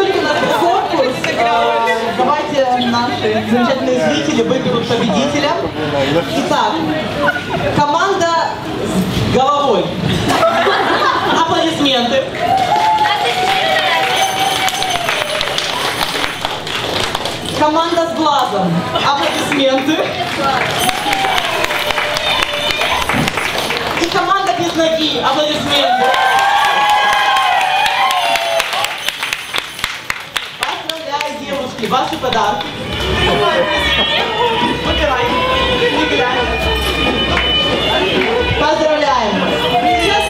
Поскольку у нас конкурс, э, давайте наши замечательные зрители выберут победителя. Итак, команда с головой. Аплодисменты. Команда с глазом. Аплодисменты. И команда без ноги. Аплодисменты. जीवाश्म पदार्थ